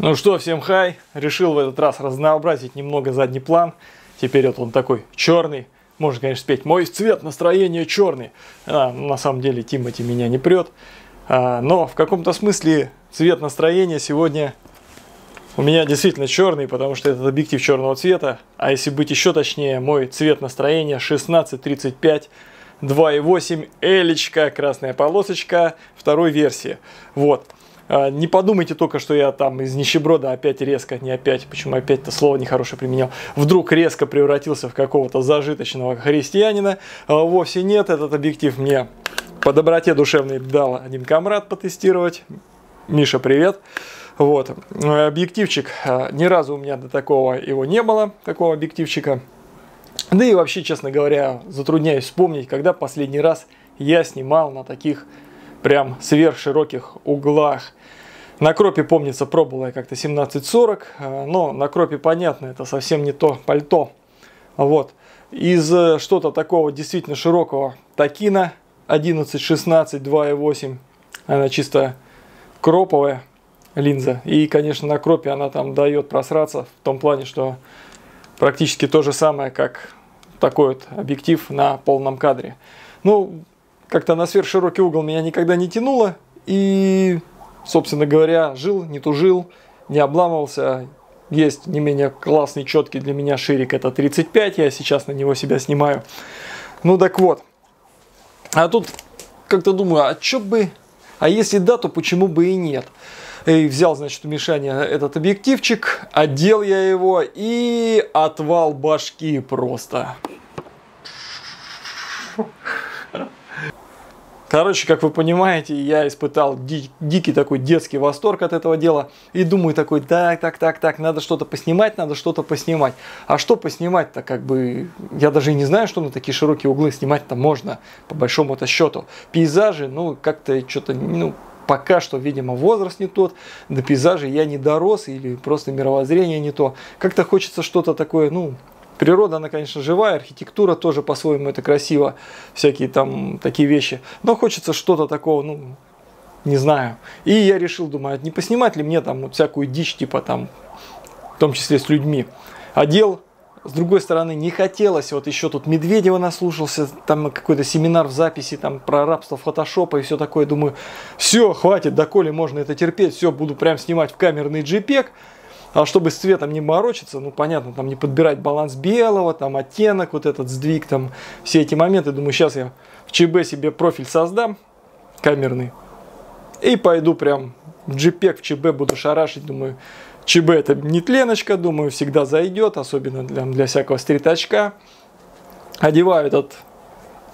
Ну что, всем хай. Решил в этот раз разнообразить немного задний план. Теперь вот он такой черный. Можно, конечно, спеть «Мой цвет настроения черный». А, на самом деле Тимати меня не прет. А, но в каком-то смысле цвет настроения сегодня у меня действительно черный, потому что этот объектив черного цвета. А если быть еще точнее, мой цвет настроения 1635 2.8 Элечка, красная полосочка, второй версии. Вот. А, не подумайте только, что я там из нищеброда опять резко, не опять, почему опять-то слово нехорошее применял, вдруг резко превратился в какого-то зажиточного христианина. А, вовсе нет, этот объектив мне по доброте душевной дал один комрад потестировать. Миша, привет. Вот. Объективчик, а, ни разу у меня до такого его не было, такого объективчика. Да и вообще, честно говоря, затрудняюсь вспомнить, когда последний раз я снимал на таких прям сверхшироких углах. На кропе, помнится, пробовал я как-то 1740, э, но на кропе, понятно, это совсем не то пальто. Вот. Из э, что-то такого действительно широкого Такина 1116 2.8, она чисто кроповая линза. И, конечно, на кропе она там дает просраться в том плане, что практически то же самое, как такой вот объектив на полном кадре. Ну, как-то на сверхширокий угол меня никогда не тянуло. И, собственно говоря, жил, не тужил, не обламывался. Есть не менее классный, четкий для меня ширик, это 35, я сейчас на него себя снимаю. Ну так вот. А тут как-то думаю, а чё бы... А если да, то почему бы и нет? И взял, значит, у Мишани этот объективчик, одел я его и отвал башки просто. Короче, как вы понимаете, я испытал ди- дикий такой детский восторг от этого дела. И думаю такой, так, так, так, так, надо что-то поснимать, надо что-то поснимать. А что поснимать-то, как бы, я даже и не знаю, что на такие широкие углы снимать-то можно, по большому-то счету. Пейзажи, ну, как-то что-то, ну, пока что, видимо, возраст не тот, до пейзажей я не дорос или просто мировоззрение не то. Как-то хочется что-то такое, ну, Природа, она, конечно, живая, архитектура тоже по-своему это красиво, всякие там такие вещи. Но хочется что-то такого, ну, не знаю. И я решил, думаю, не поснимать ли мне там вот всякую дичь, типа там, в том числе с людьми. Одел, с другой стороны, не хотелось, вот еще тут Медведева наслушался, там какой-то семинар в записи там про рабство фотошопа и все такое. Думаю, все, хватит, доколе можно это терпеть, все, буду прям снимать в камерный JPEG. А чтобы с цветом не морочиться, ну понятно, там не подбирать баланс белого, там оттенок, вот этот сдвиг, там все эти моменты. Думаю, сейчас я в ЧБ себе профиль создам, камерный, и пойду прям в JPEG, в ЧБ буду шарашить, думаю, ЧБ это не тленочка, думаю, всегда зайдет, особенно для, для всякого стрит-очка. Одеваю этот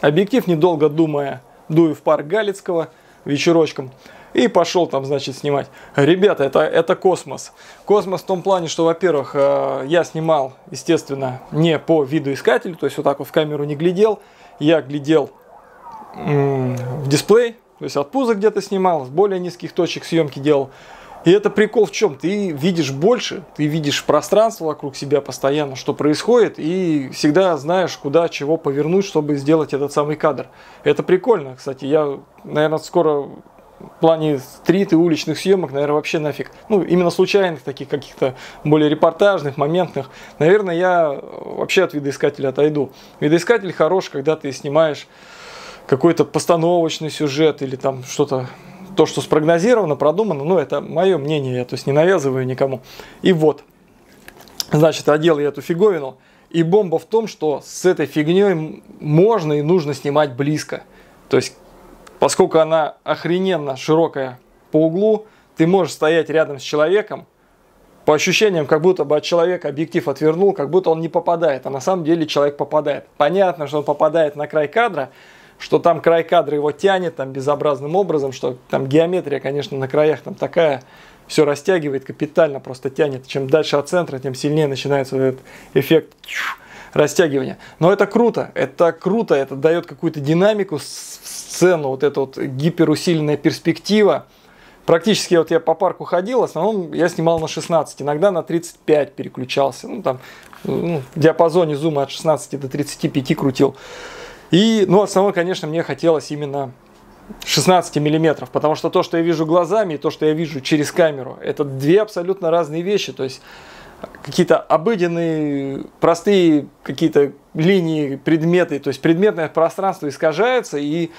объектив, недолго думая, дую в парк Галицкого вечерочком. И пошел там, значит, снимать. Ребята, это, это космос. Космос в том плане, что, во-первых, э, я снимал, естественно, не по видоискателю, то есть вот так вот в камеру не глядел. Я глядел в дисплей, то есть от пуза где-то снимал, с более низких точек съемки делал. И это прикол в чем? Ты видишь больше, ты видишь пространство вокруг себя постоянно, что происходит, и всегда знаешь, куда чего повернуть, чтобы сделать этот самый кадр. Это прикольно. Кстати, я, наверное, скоро в плане стрит и уличных съемок, наверное, вообще нафиг. Ну, именно случайных, таких каких-то более репортажных, моментных. Наверное, я вообще от видоискателя отойду. Видоискатель хорош, когда ты снимаешь какой-то постановочный сюжет или там что-то то, что спрогнозировано, продумано, ну, это мое мнение, я то есть не навязываю никому. И вот, значит, одел я эту фиговину, и бомба в том, что с этой фигней можно и нужно снимать близко. То есть Поскольку она охрененно широкая по углу, ты можешь стоять рядом с человеком, по ощущениям, как будто бы от человека объектив отвернул, как будто он не попадает, а на самом деле человек попадает. Понятно, что он попадает на край кадра, что там край кадра его тянет там безобразным образом, что там геометрия, конечно, на краях там такая, все растягивает, капитально просто тянет. Чем дальше от центра, тем сильнее начинается этот эффект растягивания. Но это круто, это круто, это дает какую-то динамику, сцену, вот эта вот гиперусиленная перспектива. Практически вот я по парку ходил, в основном я снимал на 16, иногда на 35 переключался. Ну, там, ну, в диапазоне зума от 16 до 35 крутил. И, ну, основное, конечно, мне хотелось именно 16 миллиметров, потому что то, что я вижу глазами, и то, что я вижу через камеру, это две абсолютно разные вещи. То есть какие-то обыденные, простые какие-то линии, предметы, то есть предметное пространство искажается и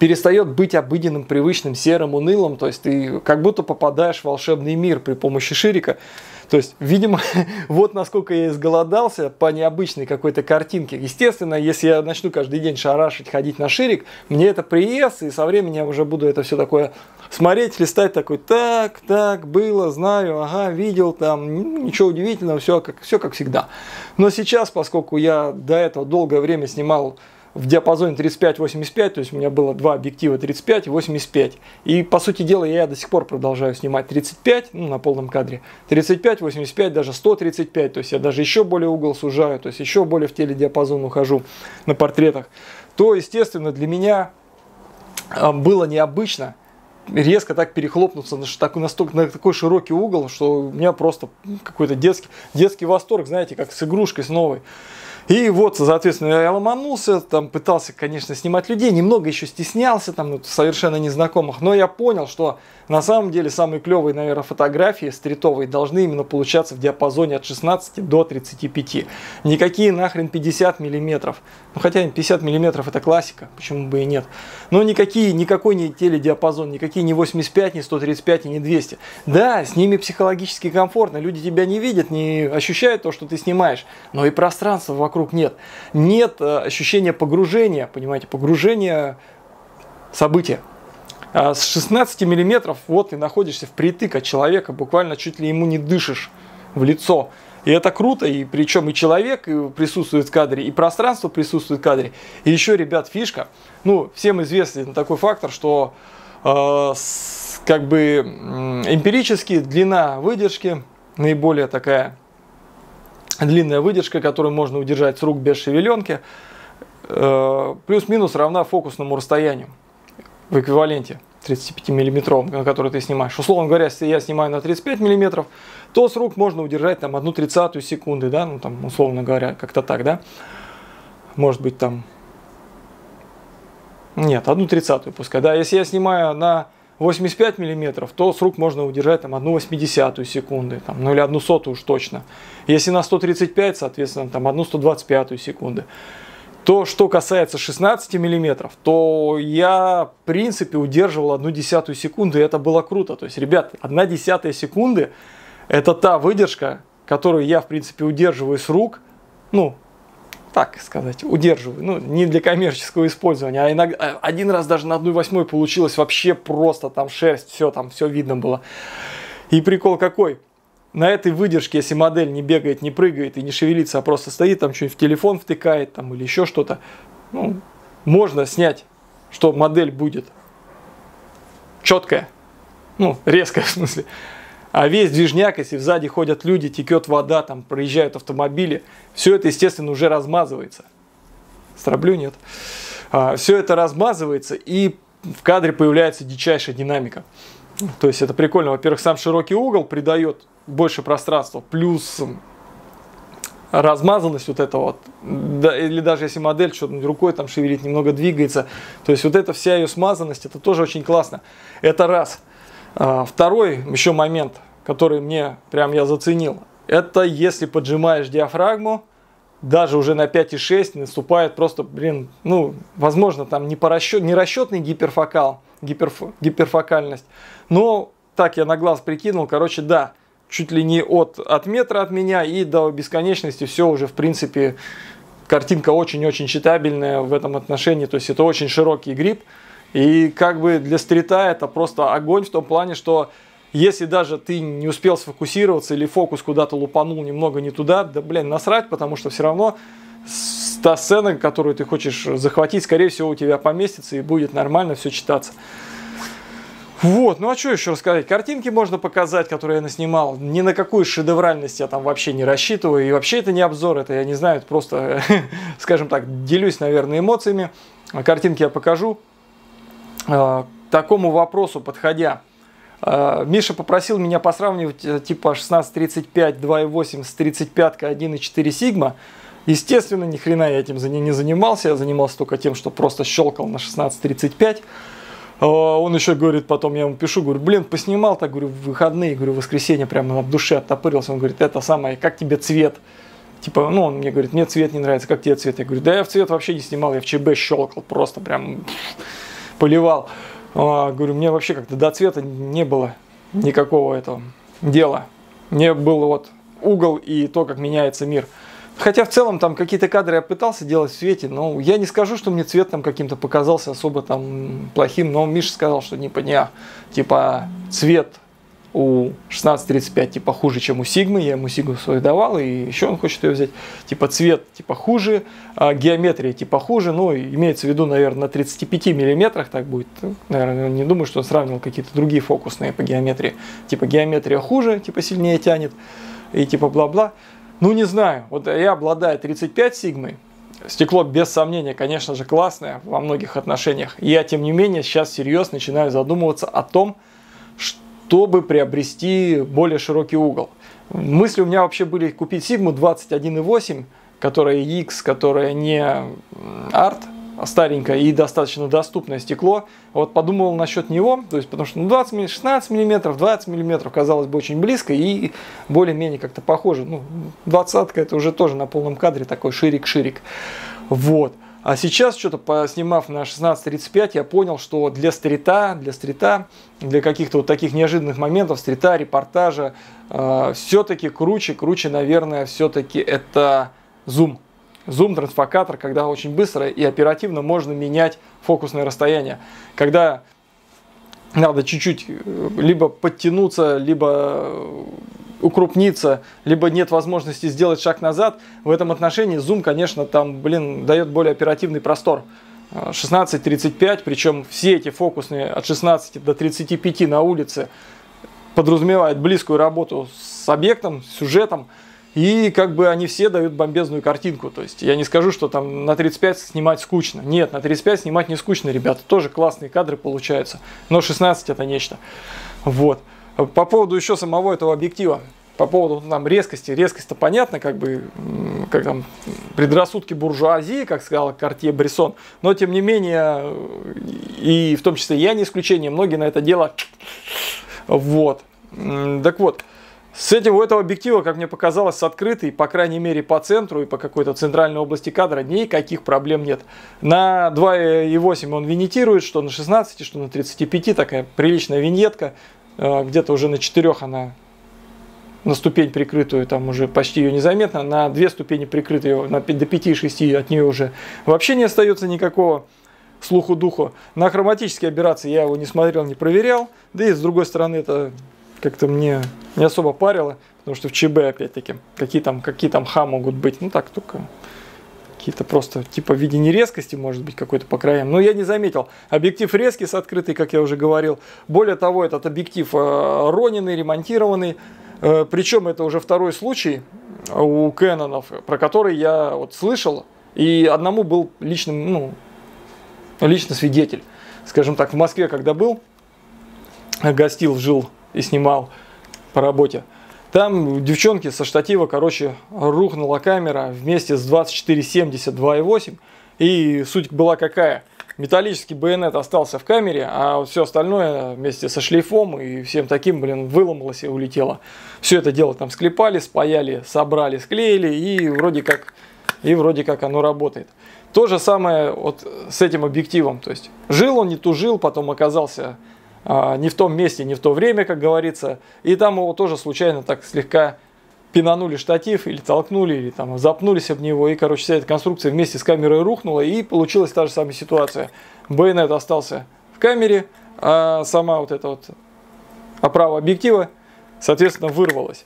перестает быть обыденным, привычным, серым, унылым, то есть ты как будто попадаешь в волшебный мир при помощи ширика. То есть, видимо, вот насколько я изголодался по необычной какой-то картинке. Естественно, если я начну каждый день шарашить, ходить на ширик, мне это приест, и со временем я уже буду это все такое смотреть, листать такой, так, так, было, знаю, ага, видел, там, ничего удивительного, все как, все как всегда. Но сейчас, поскольку я до этого долгое время снимал в диапазоне 35-85, то есть у меня было два объектива 35 и 85. И по сути дела я до сих пор продолжаю снимать 35, ну, на полном кадре, 35, 85, даже 135, то есть я даже еще более угол сужаю, то есть еще более в теледиапазон ухожу на портретах. То, естественно, для меня а, было необычно резко так перехлопнуться на, такой, настолько, на такой широкий угол, что у меня просто какой-то детский, детский восторг, знаете, как с игрушкой, с новой. И вот, соответственно, я ломанулся, там пытался, конечно, снимать людей, немного еще стеснялся, там, ну, совершенно незнакомых, но я понял, что на самом деле самые клевые, наверное, фотографии стритовые должны именно получаться в диапазоне от 16 до 35. Никакие нахрен 50 миллиметров. Ну, хотя 50 миллиметров это классика, почему бы и нет. Но никакие, никакой не теледиапазон, никакие не 85, не 135 и не 200. Да, с ними психологически комфортно, люди тебя не видят, не ощущают то, что ты снимаешь, но и пространства вокруг нет. Нет э, ощущения погружения, понимаете, погружения события. А с 16 миллиметров вот ты находишься впритык от человека, буквально чуть ли ему не дышишь в лицо. И это круто, и причем и человек присутствует в кадре, и пространство присутствует в кадре. И еще, ребят, фишка, ну, всем известен такой фактор, что э, с, как бы эмпирически длина выдержки, наиболее такая длинная выдержка, которую можно удержать с рук без шевеленки, э, плюс-минус равна фокусному расстоянию в эквиваленте 35 миллиметровом, на который ты снимаешь. Условно говоря, если я снимаю на 35 миллиметров, то с рук можно удержать там одну тридцатую секунды, да, ну там условно говоря, как-то так, да. Может быть там, нет, одну тридцатую пускай, да. Если я снимаю на 85 миллиметров, то с рук можно удержать там одну восьмидесятую секунды, там, ну или одну сотую уж точно. Если на 135, соответственно, там одну 125 секунды. То, что касается 16 миллиметров, то я, в принципе, удерживал одну десятую секунды, и это было круто. То есть, ребят, одна десятая секунды – это та выдержка, которую я, в принципе, удерживаю с рук, ну, так сказать, удерживаю, ну, не для коммерческого использования, а иногда, а один раз даже на одной восьмой получилось вообще просто, там шерсть, все, там все видно было. И прикол какой – на этой выдержке, если модель не бегает, не прыгает и не шевелится, а просто стоит, там что-нибудь в телефон втыкает там, или еще что-то, ну, можно снять, что модель будет четкая, ну, резкая в смысле. А весь движняк, если сзади ходят люди, текет вода, там проезжают автомобили, все это, естественно, уже размазывается. Строблю нет. А, все это размазывается, и в кадре появляется дичайшая динамика. То есть это прикольно. Во-первых, сам широкий угол придает больше пространства, плюс размазанность вот этого вот, да, или даже если модель что-то рукой там шевелит, немного двигается, то есть вот эта вся ее смазанность, это тоже очень классно. Это раз. А, второй еще момент, который мне прям я заценил, это если поджимаешь диафрагму, даже уже на 5,6 наступает просто, блин, ну, возможно, там не, по расчет, не расчетный гиперфокал, гиперф, гиперфокальность, но так я на глаз прикинул, короче, да, чуть ли не от, от метра от меня и до бесконечности все уже, в принципе, картинка очень-очень читабельная в этом отношении, то есть это очень широкий гриб, и как бы для стрита это просто огонь в том плане, что если даже ты не успел сфокусироваться или фокус куда-то лупанул немного не туда, да блин, насрать, потому что все равно та сцена, которую ты хочешь захватить, скорее всего, у тебя поместится и будет нормально все читаться. Вот, ну а что еще рассказать? Картинки можно показать, которые я наснимал. Ни на какую шедевральность я там вообще не рассчитываю. И вообще это не обзор, это я не знаю, это просто, скажем так, делюсь, наверное, эмоциями. Картинки я покажу. К такому вопросу подходя. А, Миша попросил меня посравнивать э, типа 1635 2.8 с 35 1.4 сигма. Естественно, ни хрена я этим не занимался. Я занимался только тем, что просто щелкал на 1635. А, он еще говорит, потом я ему пишу, говорю, блин, поснимал так, говорю, в выходные, говорю, в воскресенье прямо от души оттопырился. Он говорит, это самое, как тебе цвет? Типа, ну, он мне говорит, мне цвет не нравится, как тебе цвет? Я говорю, да я в цвет вообще не снимал, я в ЧБ щелкал, просто прям поливал. А, говорю, мне вообще как-то до цвета не было никакого этого дела. Мне был вот угол и то, как меняется мир. Хотя в целом там какие-то кадры я пытался делать в свете, но я не скажу, что мне цвет там каким-то показался особо там плохим, но Миша сказал, что не по дня. Типа цвет у 1635 типа хуже, чем у Сигмы, я ему Сигму свою давал, и еще он хочет ее взять. Типа цвет типа хуже, а геометрия типа хуже, ну имеется в виду, наверное, на 35 миллиметрах так будет. Наверное, не думаю, что он сравнивал какие-то другие фокусные по геометрии. Типа геометрия хуже, типа сильнее тянет, и типа бла-бла. Ну, не знаю. Вот я обладаю 35 сигмой. Стекло, без сомнения, конечно же, классное во многих отношениях. Я, тем не менее, сейчас серьезно начинаю задумываться о том, чтобы приобрести более широкий угол. Мысли у меня вообще были купить Сигму 21.8, которая X, которая не арт, старенькое и достаточно доступное стекло. Вот подумал насчет него, то есть потому что ну, 20, 16 мм, 20 мм казалось бы очень близко и более-менее как-то похоже. Ну, 20 это уже тоже на полном кадре такой ширик-ширик. Вот. А сейчас, что-то поснимав на 16.35, я понял, что для стрита, для стрита, для каких-то вот таких неожиданных моментов, стрита, репортажа, э, все-таки круче, круче, наверное, все-таки это зум зум-трансфокатор, когда очень быстро и оперативно можно менять фокусное расстояние. Когда надо чуть-чуть э, либо подтянуться, либо э, укрупниться, либо нет возможности сделать шаг назад, в этом отношении зум, конечно, там, блин, дает более оперативный простор. 16-35, э, причем все эти фокусные от 16 до 35 на улице подразумевают близкую работу с объектом, с сюжетом, и как бы они все дают бомбезную картинку. То есть я не скажу, что там на 35 снимать скучно. Нет, на 35 снимать не скучно, ребята. Тоже классные кадры получаются. Но 16 это нечто. Вот. По поводу еще самого этого объектива. По поводу там резкости. Резкость-то понятно, как бы, как там, предрассудки буржуазии, как сказал Картье Бresson. Но тем не менее, и в том числе я не исключение, многие на это дело вот. Так вот, с этим у этого объектива, как мне показалось, с открытой, по крайней мере по центру и по какой-то центральной области кадра никаких проблем нет. На 2.8 он винитирует, что на 16, что на 35, такая приличная виньетка. Э, где-то уже на 4 она на ступень прикрытую, там уже почти ее незаметно, на две ступени прикрытую, на, до 5-6 от нее уже вообще не остается никакого слуху духу. На хроматические операции я его не смотрел, не проверял, да и с другой стороны это как-то мне не особо парило, потому что в ЧБ, опять-таки, какие там, какие там ха могут быть, ну так только какие-то просто типа в виде нерезкости, может быть, какой-то по краям. Но я не заметил. Объектив резкий с открытый, как я уже говорил. Более того, этот объектив э, роненный, ремонтированный. Э, причем это уже второй случай у Кэнонов, про который я вот слышал. И одному был личным, ну, лично свидетель. Скажем так, в Москве, когда был, гостил, жил и снимал по работе. Там девчонки со штатива, короче, рухнула камера вместе с 2470 2.8. И суть была какая? Металлический байонет остался в камере, а все остальное вместе со шлейфом и всем таким, блин, выломалось и улетело. Все это дело там склепали, спаяли, собрали, склеили и вроде как, и вроде как оно работает. То же самое вот с этим объективом. То есть жил он, не тужил, потом оказался не в том месте, не в то время, как говорится. И там его тоже случайно так слегка пинанули штатив или толкнули, или там запнулись об него, и, короче, вся эта конструкция вместе с камерой рухнула, и получилась та же самая ситуация. Байонет остался в камере, а сама вот эта вот оправа объектива, соответственно, вырвалась.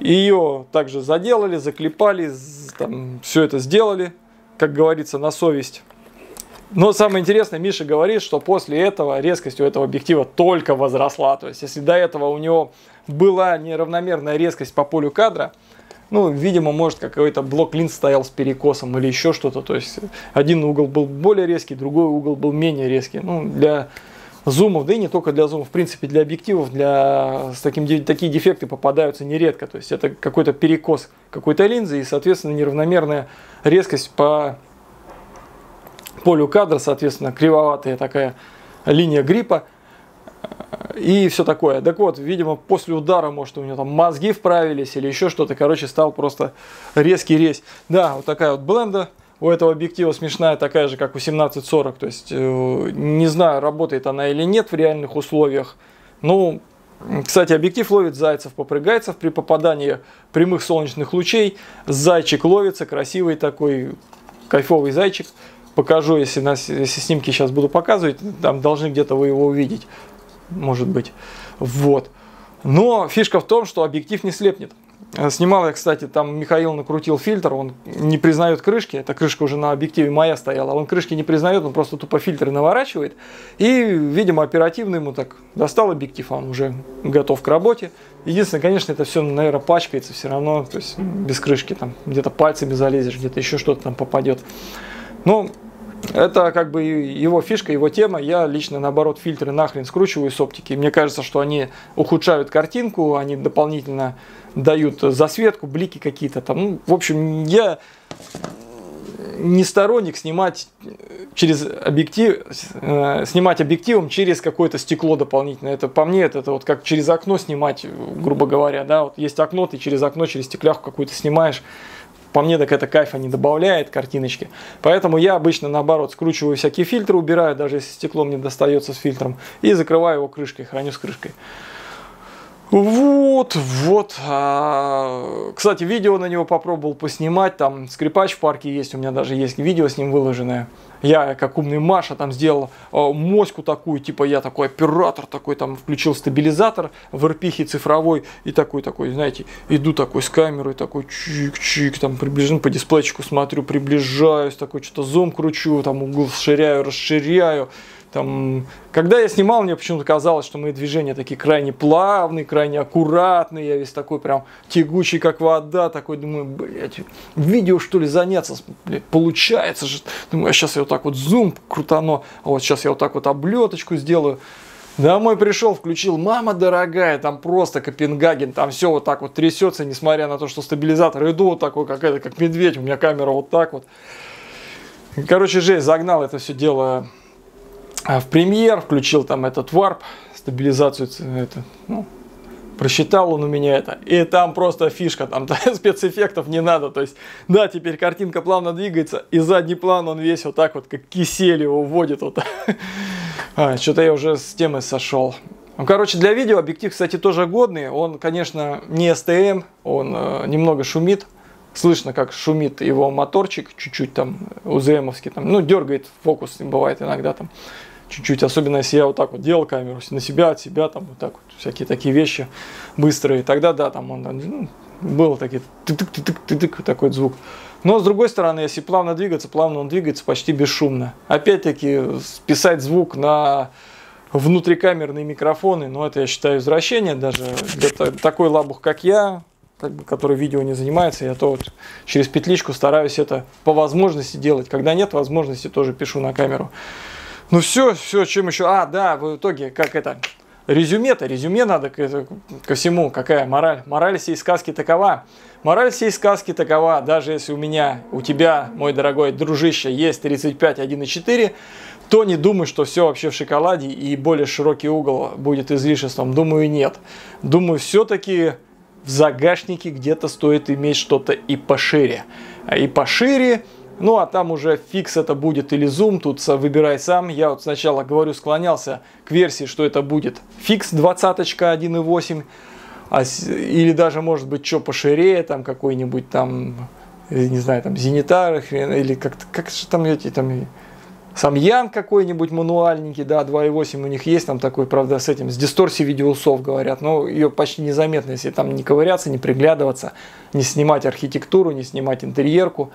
Ее также заделали, заклепали, там, все это сделали, как говорится, на совесть. Но самое интересное, Миша говорит, что после этого резкость у этого объектива только возросла. То есть, если до этого у него была неравномерная резкость по полю кадра, ну, видимо, может, какой-то блок линз стоял с перекосом или еще что-то. То есть, один угол был более резкий, другой угол был менее резкий. Ну, для зумов, да и не только для зумов, в принципе, для объективов, для с таким, такие дефекты попадаются нередко. То есть, это какой-то перекос какой-то линзы и, соответственно, неравномерная резкость по полю кадра, соответственно, кривоватая такая линия гриппа и все такое. Так вот, видимо, после удара, может, у него там мозги вправились или еще что-то. Короче, стал просто резкий резь. Да, вот такая вот бленда у этого объектива смешная, такая же, как у 1740. То есть, э, не знаю, работает она или нет в реальных условиях. Ну, кстати, объектив ловит зайцев, попрыгайцев при попадании прямых солнечных лучей. Зайчик ловится, красивый такой, кайфовый зайчик. Покажу, если, нас, если снимки сейчас буду показывать, там должны где-то вы его увидеть может быть. Вот. Но фишка в том, что объектив не слепнет. Э, снимал я, кстати, там Михаил накрутил фильтр, он не признает крышки, эта крышка уже на объективе моя стояла, он крышки не признает, он просто тупо фильтры наворачивает. И, видимо, оперативно ему так достал объектив, он уже готов к работе. Единственное, конечно, это все, наверное, пачкается все равно, то есть без крышки, там где-то пальцами залезешь, где-то еще что-то там попадет. Ну, это как бы его фишка, его тема. Я лично, наоборот, фильтры нахрен скручиваю с оптики. Мне кажется, что они ухудшают картинку, они дополнительно дают засветку, блики какие-то там. Ну, в общем, я не сторонник снимать через объектив, э, снимать объективом через какое-то стекло дополнительное. Это по мне это, это вот как через окно снимать, грубо говоря, да, вот есть окно, ты через окно, через стекляху какую-то снимаешь по мне так это кайфа не добавляет картиночки. Поэтому я обычно наоборот скручиваю всякие фильтры, убираю, даже если стекло мне достается с фильтром, и закрываю его крышкой, храню с крышкой. Вот, вот. А, кстати, видео на него попробовал поснимать. Там скрипач в парке есть, у меня даже есть видео с ним выложенное. Я, как умный Маша, там сделал э, моську такую, типа я такой оператор, такой там включил стабилизатор в рпихе цифровой и такой, такой, знаете, иду такой с камерой, такой чик-чик, там приближен по дисплейчику смотрю, приближаюсь, такой что-то зум кручу, там угол расширяю, расширяю. Там, когда я снимал, мне почему-то казалось, что мои движения такие крайне плавные, крайне аккуратные. Я весь такой прям тягучий, как вода. Такой думаю, блядь, видео что ли заняться? Блядь, получается же. Думаю, а сейчас я вот так вот зум крутану, а вот сейчас я вот так вот облеточку сделаю. Домой пришел, включил, мама дорогая, там просто Копенгаген, там все вот так вот трясется, несмотря на то, что стабилизатор, иду вот такой, как это, как медведь, у меня камера вот так вот. Короче, жесть, загнал это все дело в премьер, включил там этот варп, стабилизацию, это, ну, просчитал он у меня это. И там просто фишка, там спецэффектов не надо. То есть, да, теперь картинка плавно двигается, и задний план он весь вот так вот, как кисель его вводит. Вот. А, что-то я уже с темы сошел. Ну, короче, для видео объектив, кстати, тоже годный. Он, конечно, не STM, он э, немного шумит. Слышно, как шумит его моторчик, чуть-чуть там, УЗМовский, там, ну, дергает фокус, бывает иногда там чуть-чуть, особенно если я вот так вот делал камеру на себя, от себя, там вот так вот, всякие такие вещи быстрые, тогда да, там он ну, был такие тык-тык-тык-тык такой звук. Но с другой стороны, если плавно двигаться, плавно он двигается почти бесшумно. Опять-таки, писать звук на внутрикамерные микрофоны, но ну, это я считаю извращение, даже для такой лабух, как я, как бы, который видео не занимается, я то вот через петличку стараюсь это по возможности делать. Когда нет возможности, тоже пишу на камеру. Ну все, все, чем еще? А, да, в итоге, как это, резюме-то, резюме надо к, ко всему. Какая мораль? Мораль всей сказки такова. Мораль всей сказки такова, даже если у меня, у тебя, мой дорогой дружище, есть 35 1,4, то не думай, что все вообще в шоколаде и более широкий угол будет излишеством. Думаю, нет. Думаю, все-таки в загашнике где-то стоит иметь что-то и пошире. И пошире ну, а там уже фикс это будет или зум, тут выбирай сам. Я вот сначала, говорю, склонялся к версии, что это будет фикс 20 1.8, а, или даже, может быть, что поширее, там какой-нибудь там, не знаю, там зенитар, или как-то, как же там эти там сам Ян какой-нибудь мануальненький, да, 2.8 у них есть там такой, правда, с этим, с дисторсией видеоусов говорят, но ее почти незаметно, если там не ковыряться, не приглядываться, не снимать архитектуру, не снимать интерьерку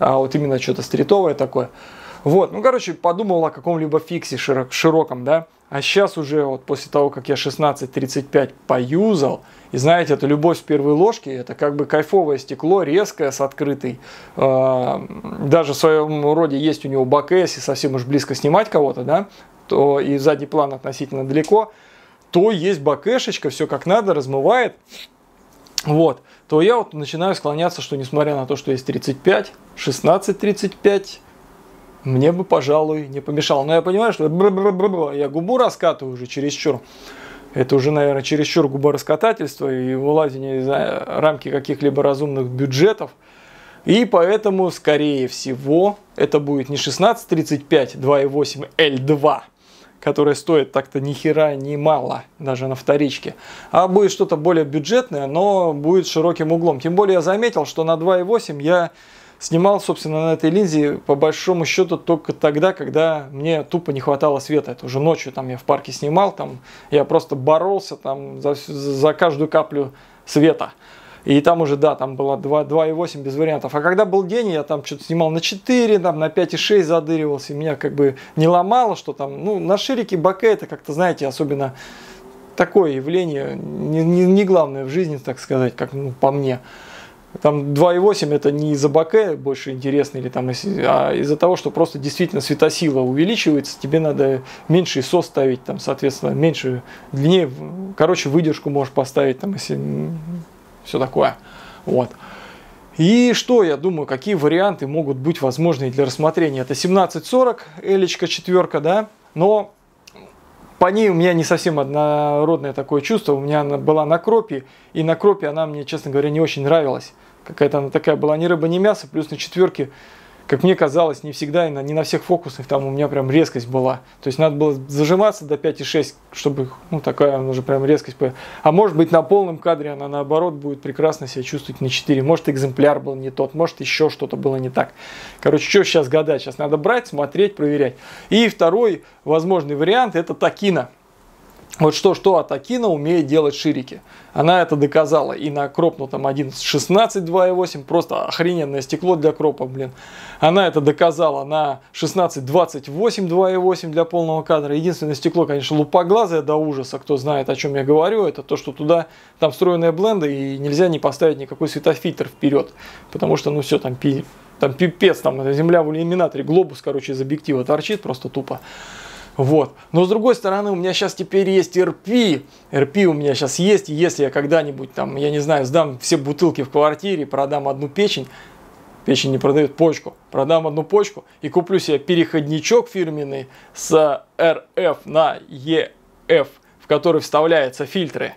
а вот именно что-то стритовое такое. Вот, ну, короче, подумал о каком-либо фиксе широк, широком, да, а сейчас уже вот после того, как я 16-35 поюзал, и знаете, это любовь с первой ложки, это как бы кайфовое стекло, резкое, с открытой. Э, даже в своем роде есть у него баке, если совсем уж близко снимать кого-то, да, то и задний план относительно далеко, то есть бакешечка, все как надо, размывает. Вот то я вот начинаю склоняться, что несмотря на то, что есть 35, 16-35, мне бы, пожалуй, не помешало. Но я понимаю, что я губу раскатываю уже чересчур. Это уже, наверное, чересчур губораскатательство и вылазение за рамки каких-либо разумных бюджетов. И поэтому, скорее всего, это будет не 1635 2.8 L2, которая стоит так-то ни хера не мало, даже на вторичке, а будет что-то более бюджетное, но будет широким углом. Тем более я заметил, что на 2.8 я снимал, собственно, на этой линзе по большому счету только тогда, когда мне тупо не хватало света. Это уже ночью там я в парке снимал, там я просто боролся там за, за каждую каплю света. И там уже, да, там было 2,8 без вариантов. А когда был день, я там что-то снимал на 4, там на 5,6 задыривался. И меня как бы не ломало, что там, ну, на ширике боке это как-то, знаете, особенно такое явление, не, не, не главное в жизни, так сказать, как ну, по мне. Там 2,8 это не из-за боке больше интересно, или там, а из-за того, что просто действительно светосила увеличивается, тебе надо меньше ISO ставить, там, соответственно, меньше, длиннее, короче, выдержку можешь поставить, там, если все такое. Вот. И что, я думаю, какие варианты могут быть возможны для рассмотрения? Это 1740, элечка четверка, да, но по ней у меня не совсем однородное такое чувство. У меня она была на кропе, и на кропе она мне, честно говоря, не очень нравилась. Какая-то она такая была ни рыба, ни мясо, плюс на четверке как мне казалось, не всегда и на, не на всех фокусах там у меня прям резкость была. То есть надо было зажиматься до 5,6, чтобы, ну, такая уже прям резкость. А может быть на полном кадре она наоборот будет прекрасно себя чувствовать на 4. Может экземпляр был не тот, может еще что-то было не так. Короче, что сейчас гадать? Сейчас надо брать, смотреть, проверять. И второй возможный вариант это Такина. Вот что-что Атакина умеет делать ширики. Она это доказала и на кропнутом 11.16 2.8, просто охрененное стекло для кропа, блин. Она это доказала на 16.28 2.8 для полного кадра. Единственное стекло, конечно, лупоглазое до ужаса, кто знает, о чем я говорю, это то, что туда, там встроенная бленда и нельзя не поставить никакой светофильтр вперед, потому что, ну все, там, пи, там пипец, там земля в иллюминаторе, глобус, короче, из объектива торчит просто тупо. Вот. Но с другой стороны, у меня сейчас теперь есть РП. РП у меня сейчас есть. И если я когда-нибудь там, я не знаю, сдам все бутылки в квартире, продам одну печень, печень не продает почку, продам одну почку и куплю себе переходничок фирменный с РФ на ЕФ, в который вставляются фильтры.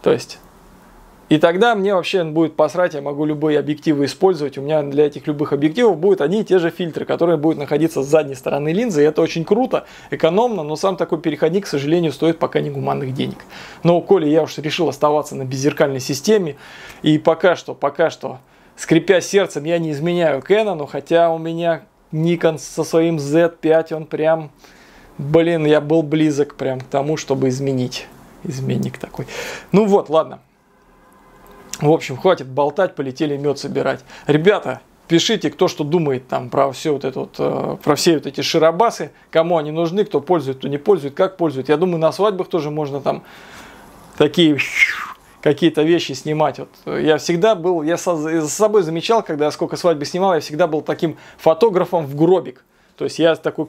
То есть и тогда мне вообще будет посрать, я могу любые объективы использовать. У меня для этих любых объективов будут одни и те же фильтры, которые будут находиться с задней стороны линзы. И это очень круто, экономно, но сам такой переходник, к сожалению, стоит пока не гуманных денег. Но коли я уж решил оставаться на беззеркальной системе, и пока что, пока что, скрипя сердцем, я не изменяю Canon, хотя у меня Nikon со своим Z5, он прям, блин, я был близок прям к тому, чтобы изменить. Изменник такой. Ну вот, ладно. В общем, хватит болтать, полетели мед собирать. Ребята, пишите, кто что думает там про все вот это вот, э, про все вот эти широбасы, кому они нужны, кто пользует, кто не пользует, как пользует. Я думаю, на свадьбах тоже можно там такие какие-то вещи снимать. Вот я всегда был, я за собой замечал, когда я сколько свадьбы снимал, я всегда был таким фотографом в гробик. То есть я такой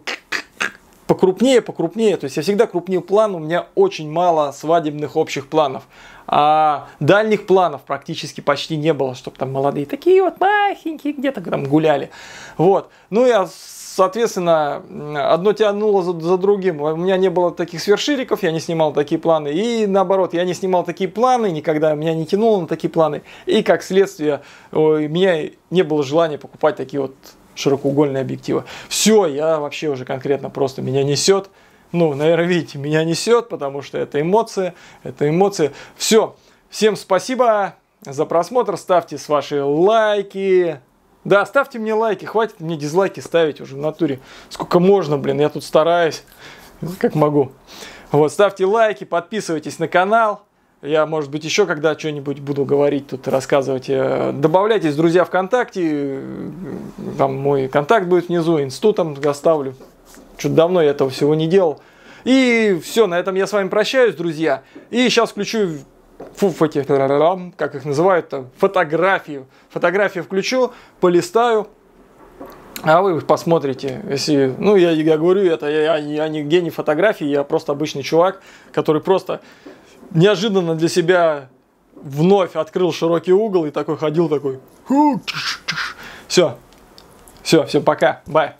покрупнее, покрупнее. То есть я всегда крупнее план, у меня очень мало свадебных общих планов. А дальних планов практически почти не было, чтобы там молодые такие вот махенькие где-то там гуляли. Вот. Ну, я соответственно, одно тянуло за, за другим. У меня не было таких свершириков, я не снимал такие планы. И наоборот, я не снимал такие планы, никогда меня не тянуло на такие планы. И как следствие, у меня не было желания покупать такие вот широкоугольные объективы. Все, я вообще уже конкретно просто меня несет. Ну, наверное, видите, меня несет, потому что это эмоции, это эмоции. Все, всем спасибо за просмотр, ставьте с ваши лайки. Да, ставьте мне лайки, хватит мне дизлайки ставить уже в натуре. Сколько можно, блин, я тут стараюсь, как могу. Вот, ставьте лайки, подписывайтесь на канал. Я, может быть, еще когда что-нибудь буду говорить, тут рассказывать. Э, добавляйтесь, друзья, ВКонтакте. Там мой контакт будет внизу, институтом оставлю. Что-то давно я этого всего не делал. И все, на этом я с вами прощаюсь, друзья. И сейчас включу фуф, эти, как их называют, фотографии. Фотографии включу, полистаю, а вы посмотрите, если, ну я, я говорю, это я, я не гений фотографии, я просто обычный чувак, который просто неожиданно для себя вновь открыл широкий угол и такой ходил такой. Все. Все, все, пока. Бай.